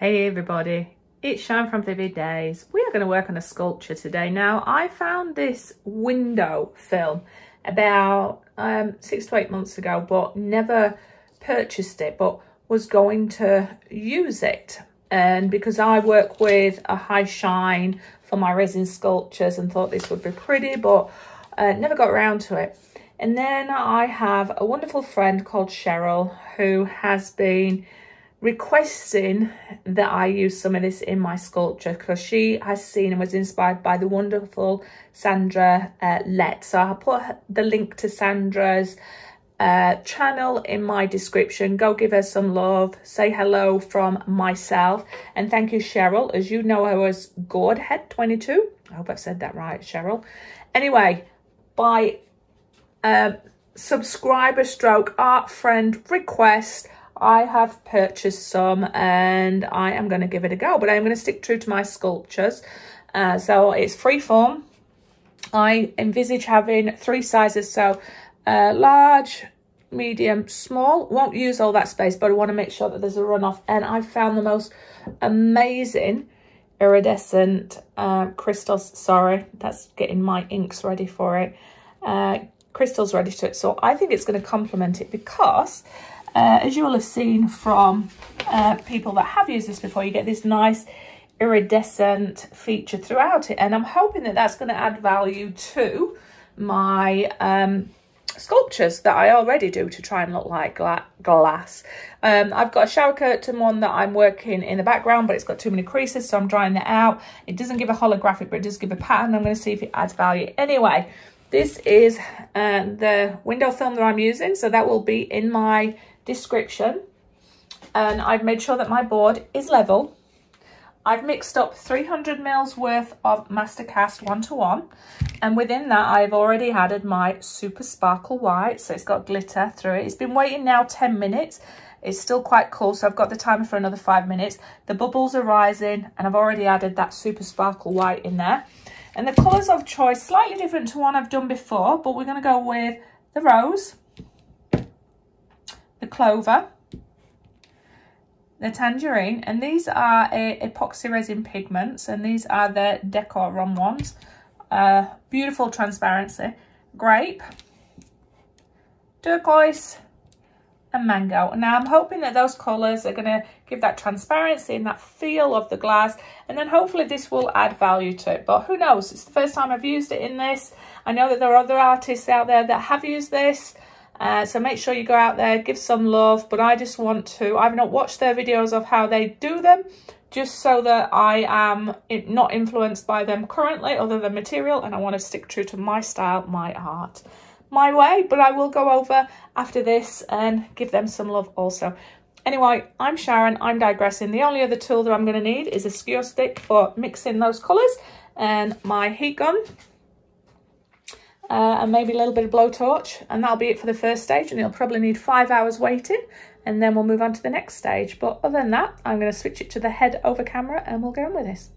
Hey everybody, it's Sharon from Vivid Days. We are going to work on a sculpture today. Now, I found this window film about um, six to eight months ago, but never purchased it, but was going to use it. And because I work with a high shine for my resin sculptures and thought this would be pretty, but uh, never got around to it. And then I have a wonderful friend called Cheryl who has been requesting that I use some of this in my sculpture because she has seen and was inspired by the wonderful Sandra uh, Lett. So I'll put the link to Sandra's uh, channel in my description. Go give her some love. Say hello from myself. And thank you, Cheryl. As you know, I was Godhead22. I hope I've said that right, Cheryl. Anyway, by uh, subscriber stroke art friend request, I have purchased some and I am going to give it a go, but I'm going to stick true to my sculptures. Uh, so it's freeform. I envisage having three sizes, so uh, large, medium, small. Won't use all that space, but I want to make sure that there's a runoff. And I found the most amazing iridescent uh, crystals. Sorry, that's getting my inks ready for it. Uh, crystals ready to it. So I think it's going to complement it because uh, as you will have seen from uh, people that have used this before, you get this nice iridescent feature throughout it. And I'm hoping that that's going to add value to my um, sculptures that I already do to try and look like gla glass. Um, I've got a shower curtain one that I'm working in the background, but it's got too many creases, so I'm drying that out. It doesn't give a holographic, but it does give a pattern. I'm going to see if it adds value. Anyway, this is uh, the window film that I'm using, so that will be in my description. And I've made sure that my board is level. I've mixed up 300 mils worth of Mastercast one-to-one. And within that, I've already added my Super Sparkle White. So it's got glitter through it. It's been waiting now 10 minutes. It's still quite cool, so I've got the timer for another five minutes. The bubbles are rising, and I've already added that Super Sparkle White in there. And the colours of choice, slightly different to one I've done before, but we're going to go with the rose, the clover, the tangerine, and these are a epoxy resin pigments, and these are the Decorrom ones. Uh, beautiful transparency. Grape, turquoise, and mango. Now I'm hoping that those colours are going to give that transparency and that feel of the glass and then hopefully this will add value to it. But who knows, it's the first time I've used it in this. I know that there are other artists out there that have used this. Uh, so make sure you go out there, give some love. But I just want to, I've not watched their videos of how they do them, just so that I am not influenced by them currently other than material. And I want to stick true to my style, my art, my way. But I will go over after this and give them some love also. Anyway, I'm Sharon, I'm digressing. The only other tool that I'm going to need is a skewer stick for mixing those colours and my heat gun uh, and maybe a little bit of blowtorch and that'll be it for the first stage and you'll probably need five hours waiting and then we'll move on to the next stage but other than that I'm going to switch it to the head over camera and we'll go on with this.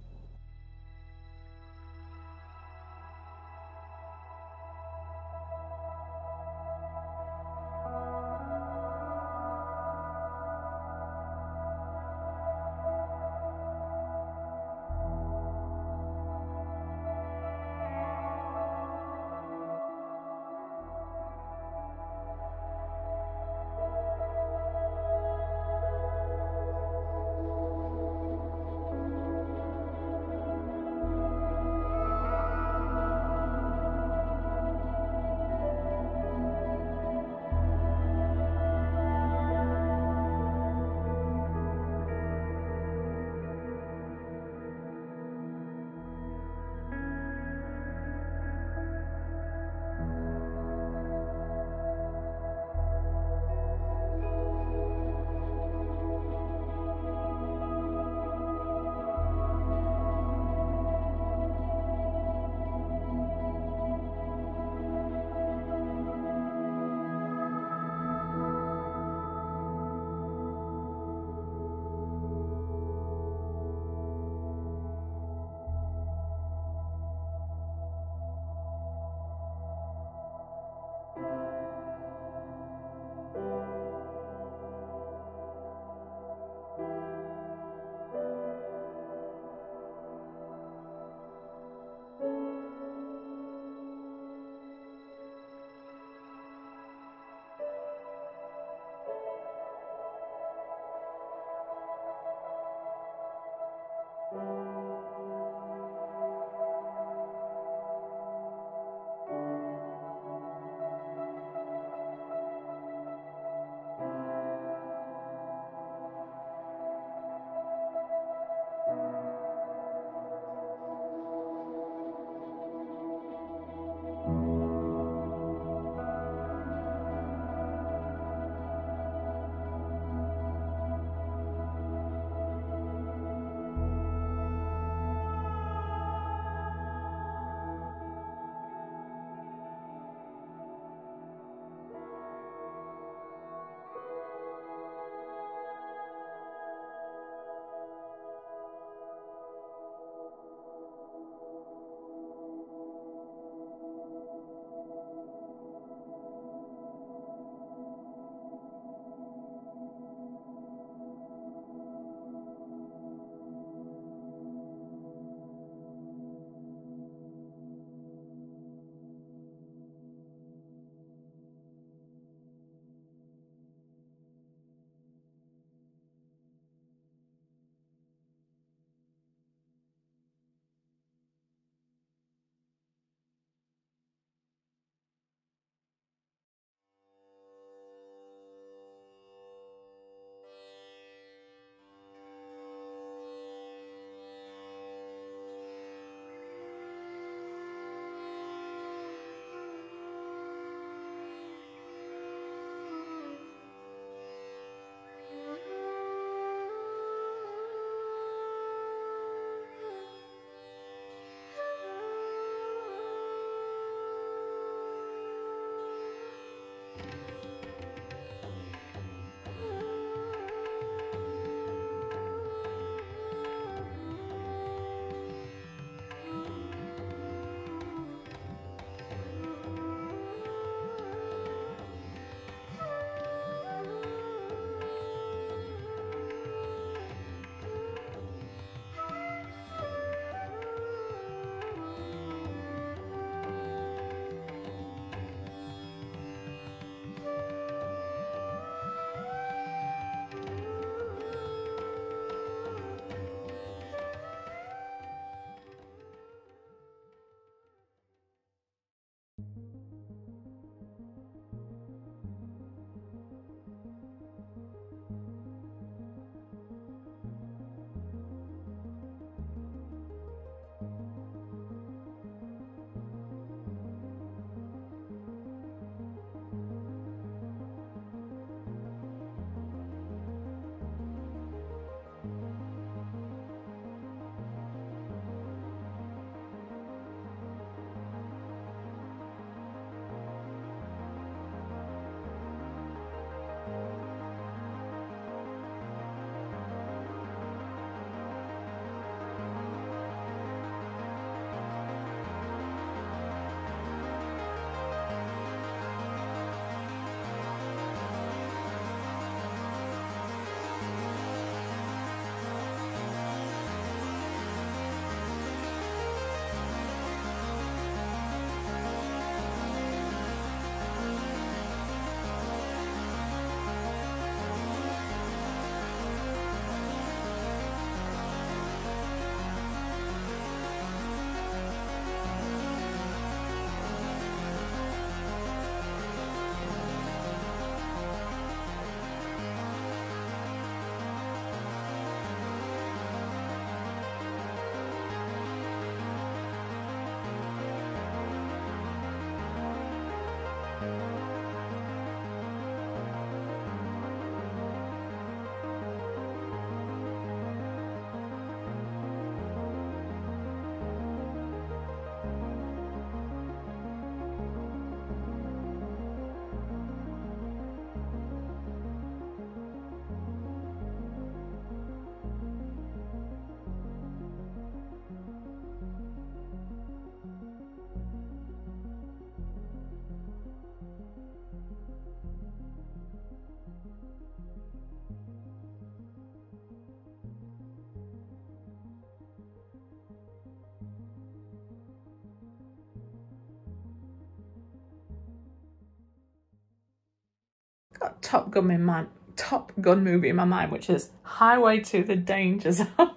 Got Top Gun in my Top Gun movie in my mind, which is Highway to the Danger Zone.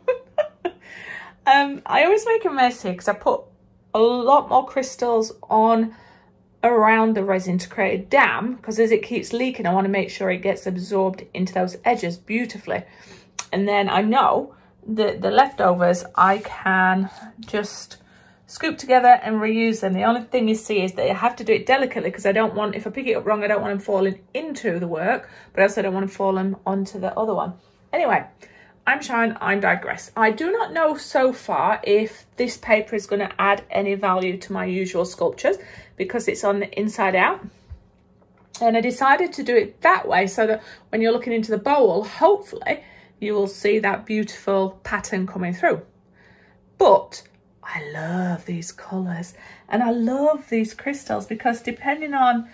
Um, I always make a mess here because I put a lot more crystals on around the resin to create a dam because as it keeps leaking I want to make sure it gets absorbed into those edges beautifully and then I know that the leftovers I can just scoop together and reuse them the only thing you see is that I have to do it delicately because I don't want if I pick it up wrong I don't want them falling into the work but I also don't want to fall them falling onto the other one anyway I'm Sharon, I'm Digress. I do not know so far if this paper is going to add any value to my usual sculptures because it's on the inside out. And I decided to do it that way so that when you're looking into the bowl, hopefully you will see that beautiful pattern coming through. But I love these colours and I love these crystals because depending on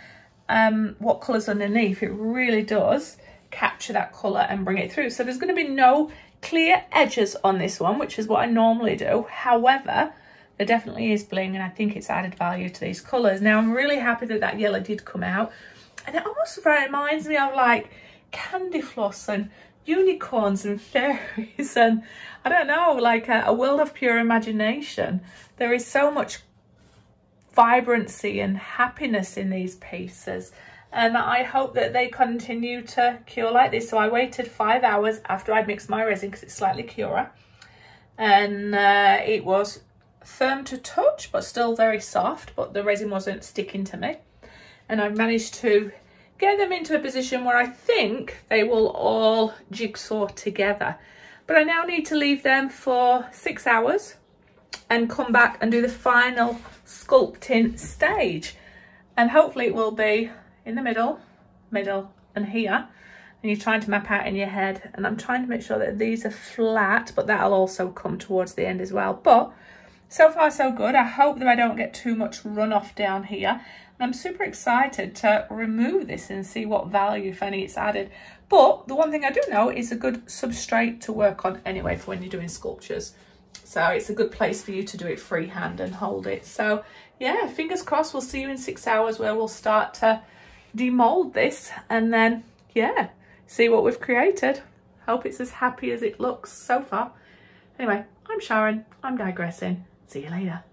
um, what colours underneath, it really does capture that colour and bring it through. So there's going to be no clear edges on this one, which is what I normally do. However, there definitely is bling and I think it's added value to these colours. Now, I'm really happy that that yellow did come out. And it almost reminds me of like candy floss and unicorns and fairies and I don't know, like a, a world of pure imagination. There is so much vibrancy and happiness in these pieces and I hope that they continue to cure like this. So I waited five hours after I'd mixed my resin because it's slightly curer and uh, it was firm to touch but still very soft but the resin wasn't sticking to me and I've managed to get them into a position where I think they will all jigsaw together but I now need to leave them for six hours and come back and do the final sculpting stage. And hopefully it will be in the middle, middle and here. And you're trying to map out in your head. And I'm trying to make sure that these are flat but that'll also come towards the end as well. But so far so good I hope that I don't get too much runoff down here and I'm super excited to remove this and see what value if any it's added but the one thing I do know is a good substrate to work on anyway for when you're doing sculptures so it's a good place for you to do it freehand and hold it so yeah fingers crossed we'll see you in six hours where we'll start to demold this and then, yeah, see what we've created. Hope it's as happy as it looks so far. Anyway, I'm Sharon. I'm digressing. See you later.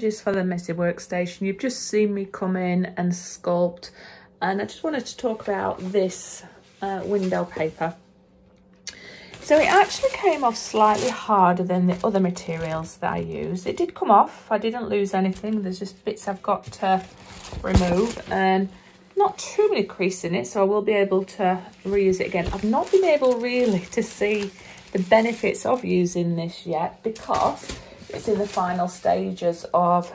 Just for the messy workstation. You've just seen me come in and sculpt and I just wanted to talk about this uh, window paper. So it actually came off slightly harder than the other materials that I used it did come off. I didn't lose anything. There's just bits I've got to remove and not too many creases in it so I will be able to reuse it again. I've not been able really to see the benefits of using this yet because it's in the final stages of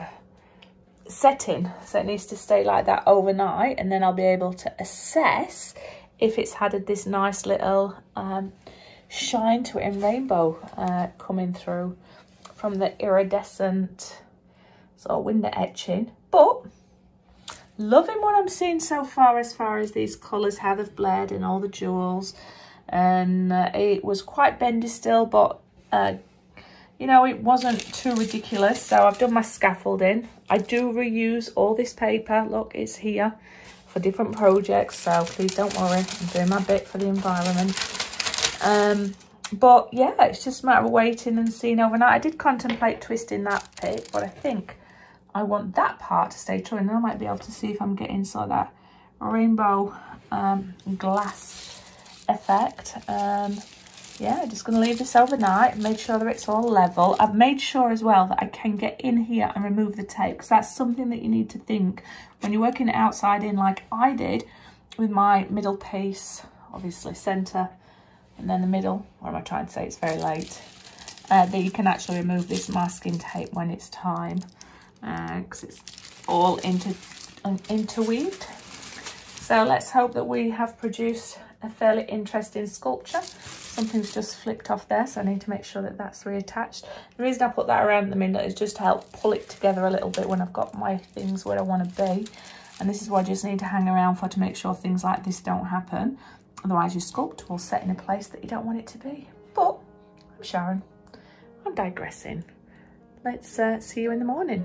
setting. So it needs to stay like that overnight and then I'll be able to assess if it's had this nice little um, shine to it and rainbow uh, coming through from the iridescent sort of window etching. But loving what I'm seeing so far as far as these colours, how they've bled and all the jewels. And uh, it was quite bendy still, but uh, you know, it wasn't too ridiculous. So I've done my scaffolding. I do reuse all this paper. Look, it's here for different projects. So please don't worry. I'm doing my bit for the environment. Um, but yeah, it's just a matter of waiting and seeing overnight. I did contemplate twisting that bit, but I think I want that part to stay true. And I might be able to see if I'm getting sort of that rainbow um, glass effect. Um, yeah, just going to leave this overnight, make sure that it's all level. I've made sure as well that I can get in here and remove the tape because that's something that you need to think when you're working outside in like I did with my middle piece, obviously centre and then the middle, or am I trying to say it's very late, uh, that you can actually remove this masking tape when it's time because uh, it's all inter interweaved. So let's hope that we have produced a fairly interesting sculpture. Something's just flipped off there, so I need to make sure that that's reattached. The reason I put that around the middle is just to help pull it together a little bit when I've got my things where I want to be. And this is what I just need to hang around for to make sure things like this don't happen. Otherwise your sculpt will set in a place that you don't want it to be. But I'm Sharon, I'm digressing. Let's uh, see you in the morning.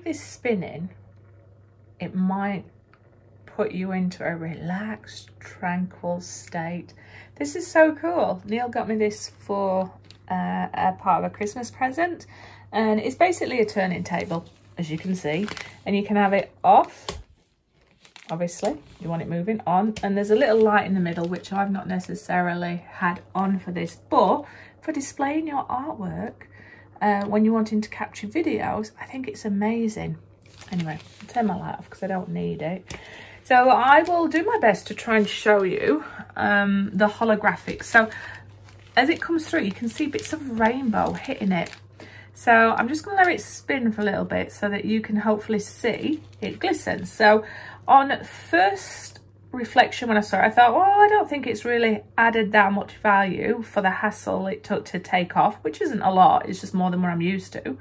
Keep this spinning, it might put you into a relaxed, tranquil state. This is so cool. Neil got me this for uh, a part of a Christmas present. And it's basically a turning table, as you can see. And you can have it off, obviously. You want it moving on. And there's a little light in the middle, which I've not necessarily had on for this. But for displaying your artwork, uh, when you're wanting to capture videos, I think it's amazing. Anyway, I'll turn my light off because I don't need it. So I will do my best to try and show you um, the holographic. So as it comes through, you can see bits of rainbow hitting it. So I'm just going to let it spin for a little bit so that you can hopefully see it glisten. So on first reflection when I saw it, I thought, well, I don't think it's really added that much value for the hassle it took to take off, which isn't a lot. It's just more than what I'm used to.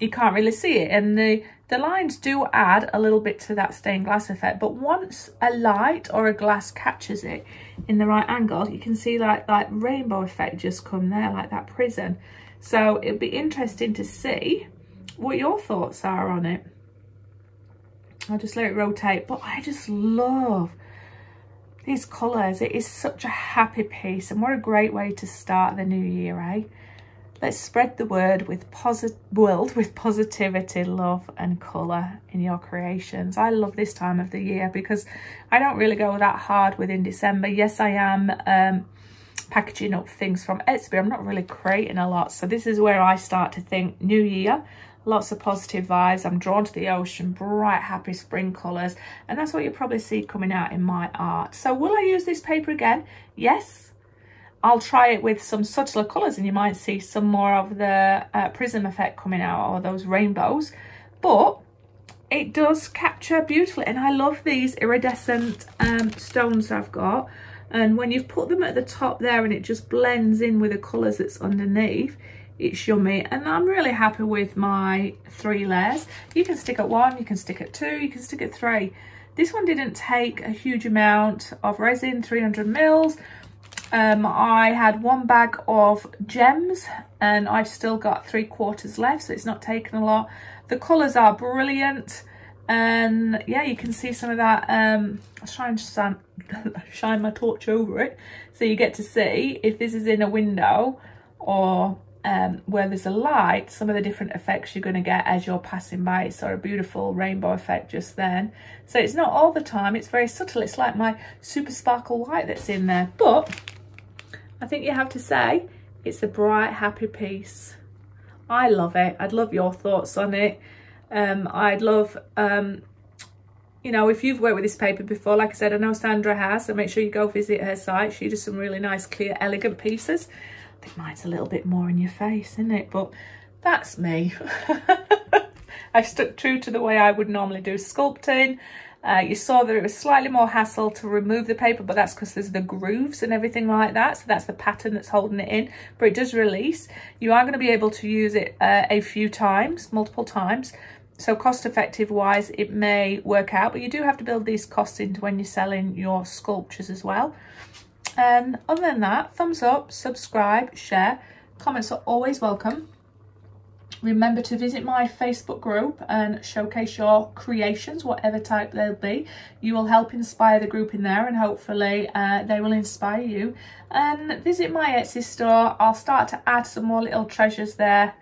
You can't really see it. And the, the lines do add a little bit to that stained glass effect. But once a light or a glass catches it in the right angle, you can see like that rainbow effect just come there, like that prism. So it'd be interesting to see what your thoughts are on it. I'll just let it rotate. But I just love these colours. It is such a happy piece and what a great way to start the new year, eh? Let's spread the word with posit world with positivity, love and colour in your creations. I love this time of the year because I don't really go that hard within December. Yes, I am um, packaging up things from Etsy. I'm not really creating a lot. So this is where I start to think new year lots of positive vibes. I'm drawn to the ocean, bright, happy spring colours. And that's what you'll probably see coming out in my art. So will I use this paper again? Yes. I'll try it with some subtler colours and you might see some more of the uh, prism effect coming out or those rainbows. But it does capture beautifully. And I love these iridescent um, stones I've got. And when you've put them at the top there and it just blends in with the colours that's underneath, it's yummy and I'm really happy with my three layers. You can stick at one, you can stick at two, you can stick at three. This one didn't take a huge amount of resin, 300 mils. Um, I had one bag of gems and I've still got three quarters left, so it's not taken a lot. The colours are brilliant and yeah, you can see some of that. Um, try and shine, shine my torch over it so you get to see if this is in a window or um, where there's a light, some of the different effects you're going to get as you're passing by. It's sort of beautiful rainbow effect just then. So it's not all the time, it's very subtle. It's like my super sparkle white that's in there. But I think you have to say it's a bright, happy piece. I love it. I'd love your thoughts on it. Um, I'd love, um, you know, if you've worked with this paper before, like I said, I know Sandra has, so make sure you go visit her site. She does some really nice, clear, elegant pieces think mine's a little bit more in your face, isn't it? But that's me. I stuck true to the way I would normally do sculpting. Uh, you saw that it was slightly more hassle to remove the paper, but that's because there's the grooves and everything like that. So that's the pattern that's holding it in, but it does release. You are going to be able to use it uh, a few times, multiple times. So cost effective wise, it may work out, but you do have to build these costs into when you're selling your sculptures as well. And other than that, thumbs up, subscribe, share. Comments are always welcome. Remember to visit my Facebook group and showcase your creations, whatever type they'll be. You will help inspire the group in there and hopefully uh, they will inspire you. And visit my Etsy store. I'll start to add some more little treasures there.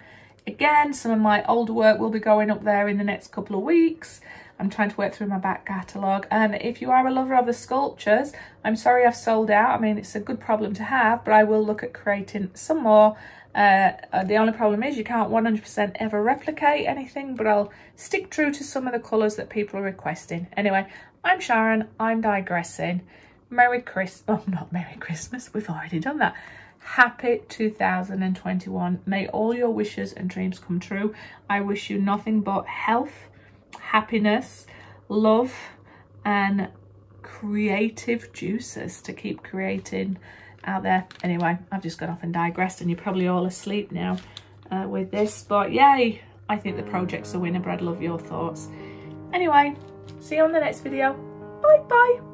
Again, some of my older work will be going up there in the next couple of weeks. I'm trying to work through my back catalogue. And if you are a lover of the sculptures, I'm sorry I've sold out. I mean, it's a good problem to have, but I will look at creating some more uh, uh, the only problem is you can't 100% ever replicate anything, but I'll stick true to some of the colours that people are requesting. Anyway, I'm Sharon, I'm digressing. Merry Christmas, oh not Merry Christmas, we've already done that. Happy 2021. May all your wishes and dreams come true. I wish you nothing but health, happiness, love and creative juices to keep creating out there. Anyway, I've just gone off and digressed and you're probably all asleep now uh, with this. But yay, I think the project's a winner, but I'd love your thoughts. Anyway, see you on the next video. Bye bye.